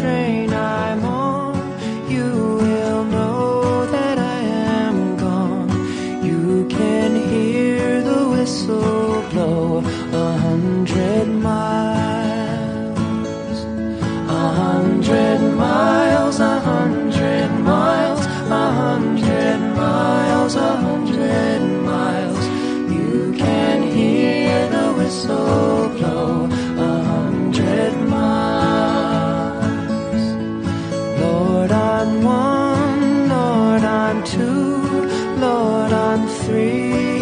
train I'm on, you will know that I am gone. You can hear the whistle blow a hundred miles, a hundred miles, a hundred miles, a hundred miles. two, Lord, I'm three.